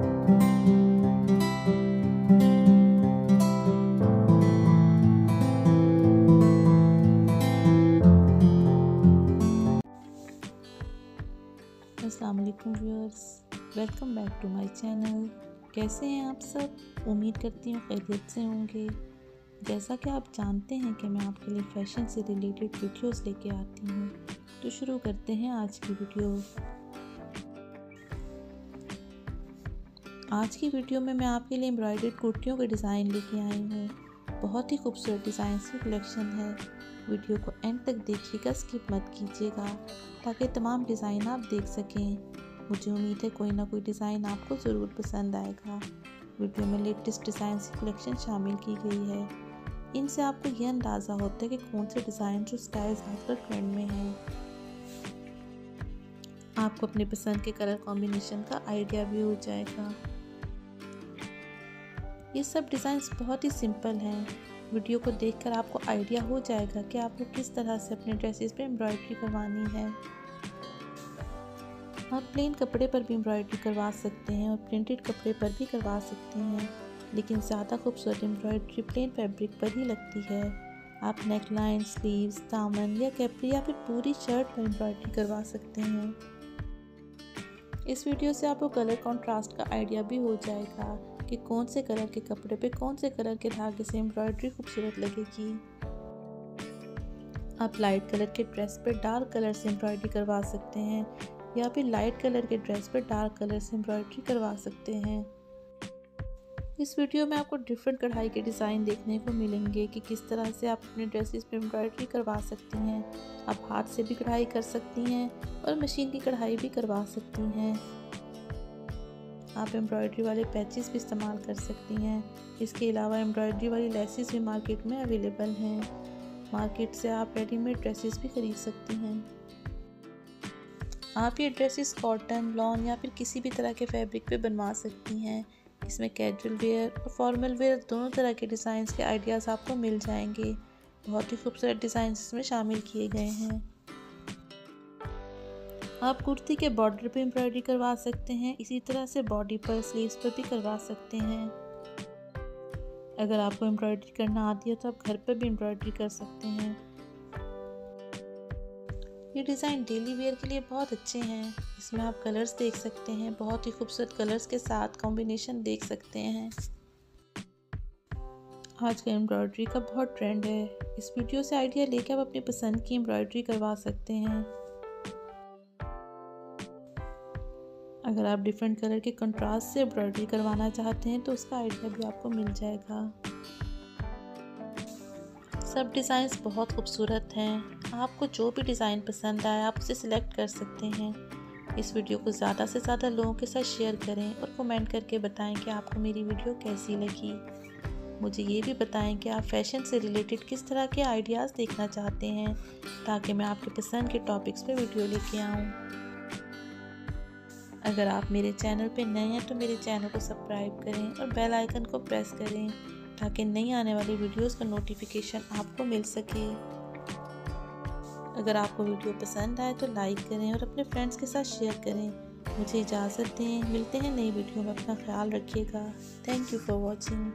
अस्सलाम viewers, welcome back to my channel. कैसे हैं आप सब? उम्मीद करती हूँ खैरियत से होंगे। जैसा कि आप जानते हैं कि मैं आपके लिए फ़ैशन से रिलेटेड वीडियोस लेके आती हूँ। तो शुरू करते हैं आज की वीडियो। आज की वीडियो में मैं आपके लिए एम्ब्रॉयडर्ड कुर्तियों के डिज़ाइन लेके आई हूँ। बहुत ही खूबसूरत डिज़ाइन की कलेक्शन है। वीडियो को एंड तक देखिएगा, स्किप मत कीजिएगा, ताकि तमाम डिज़ाइन आप देख सकें। मुझे उम्मीद है कोई ना कोई डिज़ाइन आपको ज़रूर पसंद आएगा। वीडियो में लेटेस्ट डिज़ाइन की कलेक्शन शामिल की गई है। इनसे आपको यह अंदाज़ा होता है कि कौन से डिज़ाइन जो स्टाइल्स आजकल ट्रेंड में हैं। आपको अपने पसंद के कलर कॉम्बिनेशन का आइडिया भी हो जाएगा। ये सब डिज़ाइंस बहुत ही सिंपल हैं। वीडियो को देखकर आपको आइडिया हो जाएगा कि आपको किस तरह से अपने ड्रेसेस पे एम्ब्रॉयडरी करवानी है। आप प्लेन कपड़े पर भी एम्ब्रॉयडरी करवा सकते हैं और प्रिंटेड कपड़े पर भी करवा सकते हैं, लेकिन ज़्यादा खूबसूरत एम्ब्रॉयडरी प्लेन फैब्रिक पर ही लगती है। आप नेक लाइन स्लीव्स दामन या कैपरी या फिर पूरी शर्ट पर एम्ब्रॉयडरी करवा सकते हैं। इस वीडियो से आपको कलर कॉन्ट्रास्ट का आइडिया भी हो जाएगा। कि कौन से कलर के कपड़े पे कौन से कलर के धागे से एम्ब्रॉयडरी खूबसूरत लगेगी। आप लाइट कलर के ड्रेस पे डार्क कलर से एम्ब्रॉयडरी करवा सकते हैं, या फिर लाइट कलर के ड्रेस पे डार्क कलर से एम्ब्रॉयडरी करवा सकते हैं। इस वीडियो में आपको डिफरेंट कढ़ाई के डिज़ाइन देखने को मिलेंगे कि किस तरह से आप अपने ड्रेसेस पे एम्ब्रॉयडरी करवा सकती हैं। आप हाथ से भी कढ़ाई कर सकती हैं और मशीन की कढ़ाई भी करवा सकती हैं। आप एम्ब्रॉयडरी वाले पैचेस भी इस्तेमाल कर सकती हैं। इसके अलावा एम्ब्रॉयडरी वाली लेसिस भी मार्केट में अवेलेबल हैं। मार्केट से आप रेडीमेड ड्रेसेस भी खरीद सकती हैं। आप ये ड्रेसेस कॉटन, लॉन या फिर किसी भी तरह के फैब्रिक पे बनवा सकती हैं। इसमें कैजुअल वेयर और फॉर्मल वेयर दोनों तरह के डिज़ाइन के आइडियाज़ आपको मिल जाएँगे। बहुत ही खूबसूरत डिज़ाइन इसमें शामिल किए गए हैं। आप कुर्ती के बॉर्डर पे एम्ब्रॉयडरी करवा सकते हैं, इसी तरह से बॉडी पर, स्लीव्स पर भी करवा सकते हैं। अगर आपको एम्ब्रॉयडरी करना आती है तो आप घर पर भी एम्ब्रॉयडरी कर सकते हैं। ये डिज़ाइन डेली वेयर के लिए बहुत अच्छे हैं। इसमें आप कलर्स देख सकते हैं, बहुत ही खूबसूरत कलर्स के साथ कॉम्बिनेशन देख सकते हैं। आज का एम्ब्रॉयडरी का बहुत ट्रेंड है। इस वीडियो से आइडिया लेकर आप अपनी पसंद की एम्ब्रॉयडरी करवा सकते हैं। अगर आप डिफरेंट कलर के कंट्रास्ट से एम्ब्रॉयडरी करवाना चाहते हैं तो उसका आइडिया भी आपको मिल जाएगा। सब डिज़ाइंस बहुत खूबसूरत हैं। आपको जो भी डिज़ाइन पसंद आए, आप उसे सिलेक्ट कर सकते हैं। इस वीडियो को ज़्यादा से ज़्यादा लोगों के साथ शेयर करें और कमेंट करके बताएँ कि आपको मेरी वीडियो कैसी लगी। मुझे ये भी बताएँ कि आप फ़ैशन से रिलेटेड किस तरह के आइडियाज़ देखना चाहते हैं, ताकि मैं आपके पसंद के टॉपिक्स पे वीडियो लेके आऊँ। अगर आप मेरे चैनल पर नए हैं तो मेरे चैनल को सब्सक्राइब करें और बेल आइकन को प्रेस करें, ताकि नई आने वाली वीडियोस का नोटिफिकेशन आपको मिल सके। अगर आपको वीडियो पसंद आए तो लाइक करें और अपने फ्रेंड्स के साथ शेयर करें। मुझे इजाज़त दें। मिलते हैं नई वीडियो में। अपना ख्याल रखिएगा। Thank you for watching.